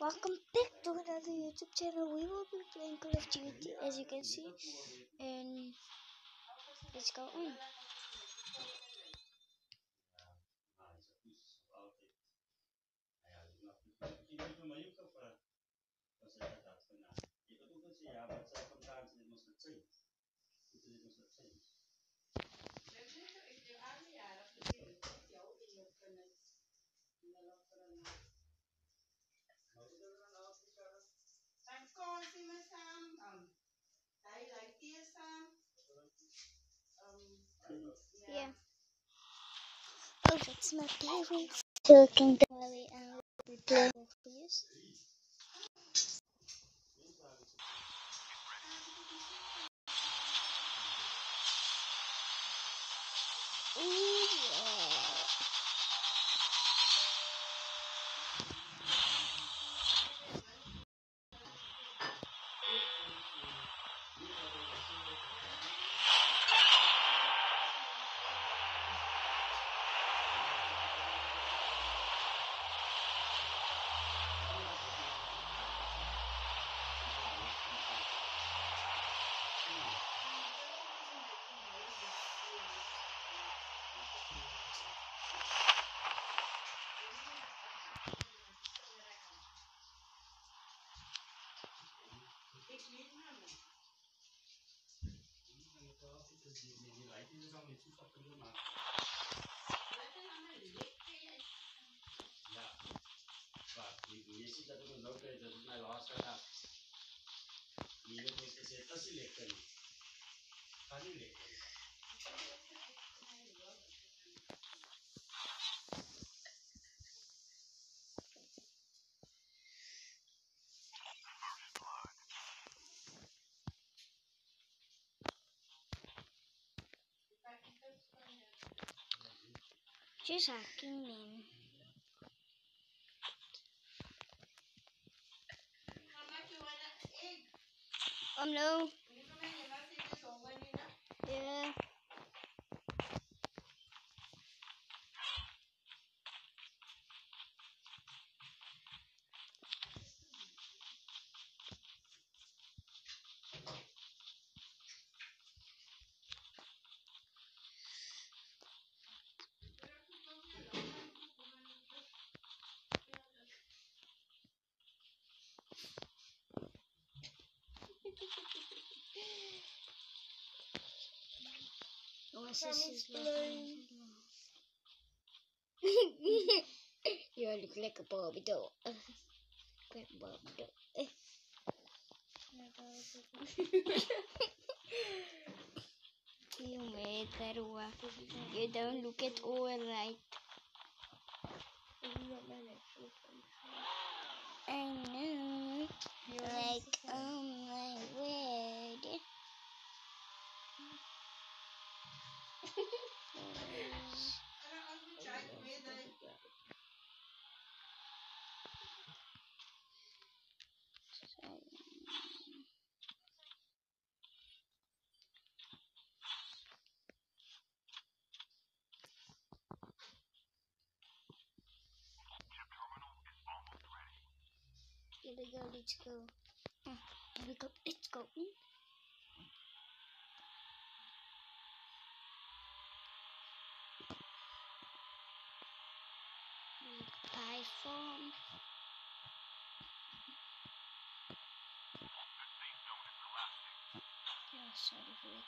Welcome back to another YouTube channel. We will be playing Call of Duty as you can see. And let's go on. Yeah. Oh, that's my parents talking to me and be playing for you. Ooh, जैसी तक में लौट रहे जब मैं loss करा मेरे को इसके से तस लेकर खाली लेकर Just hacking in. Nie, né? Yeah. Sister's you look like a Barbie doll. Great Barbie doll. you made that work. You don't look at all right. I know. Like, oh my word. En dan as jy kyk, weet jy, Here we go, let's go. Ah, Here we go, let's go. Python. Yeah, sorry for the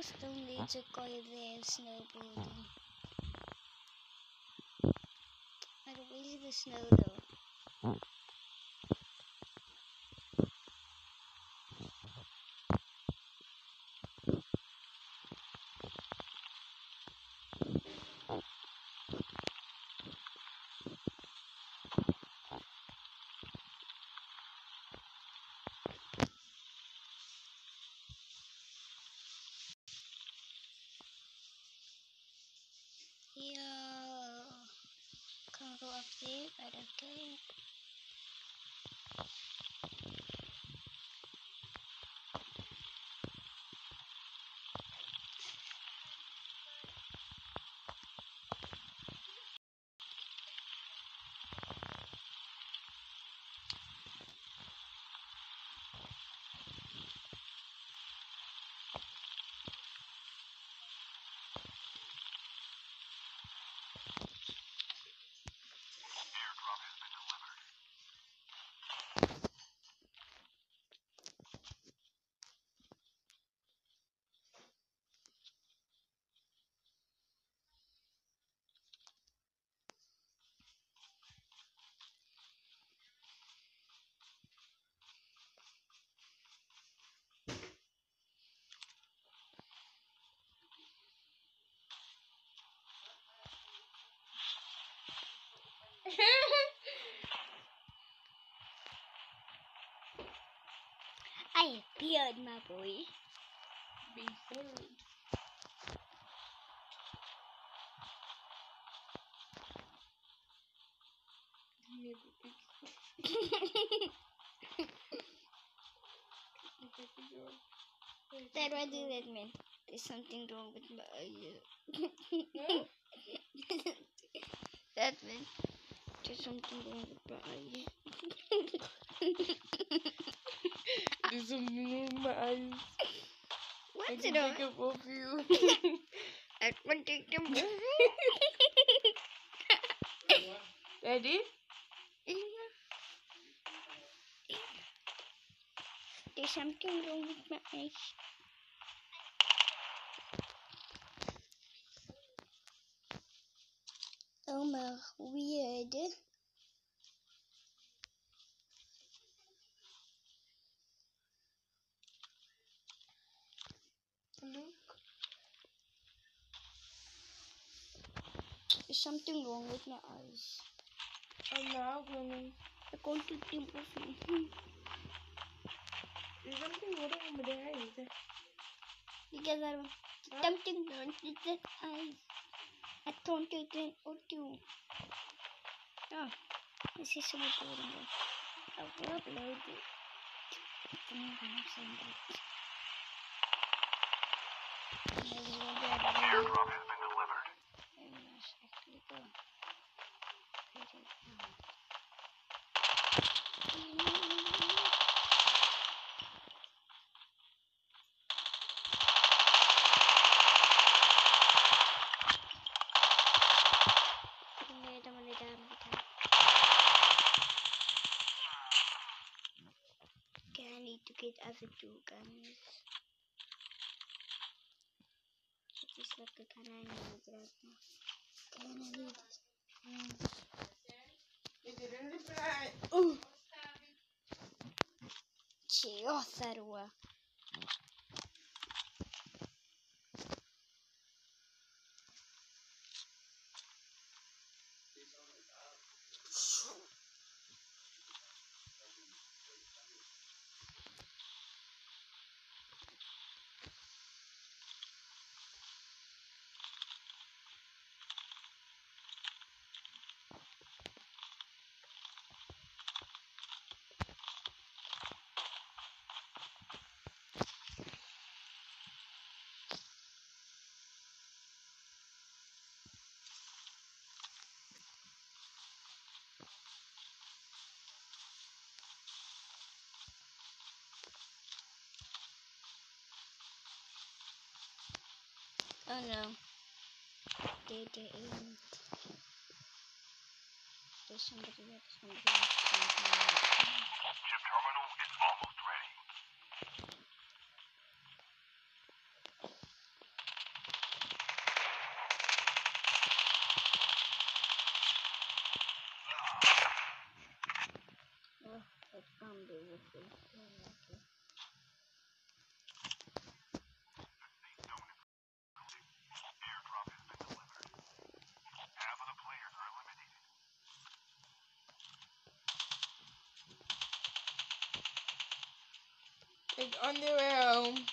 Those stone leads are called the snow building. I don't really the snow though. Can't go up there, but okay. I appeared, my boy. Be bold. Dad, why do that mean? There's something wrong with my eye. that meant there's something wrong with my eye. There's something wrong with my eyes. I What's can it on? take up of you. I want to take them off. Ready? There's something wrong with my eyes. Oh my, weird. Look. There's something wrong with my eyes. Oh, I'm now gonna. I can't them off. There's something wrong with my eyes. Because I don't something wrong with the eyes. I can't take them off too. Oh, this is so boring. I will upload it. It's not gonna send it. Airdrop has been delivered. actually it get other two guns. This is like a gun I need right now. Okay, and I Oh! No. They didn't. There's somebody there, somebody else. Chip terminal is almost ready. Half of the players are eliminated. Like on their way home.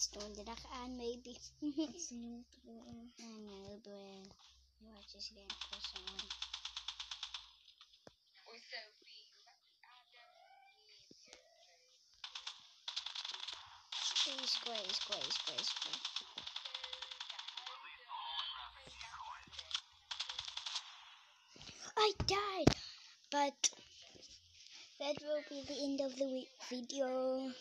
Dag aan, maybe. Squeeze, squeeze. I died, but that will be the end of the video.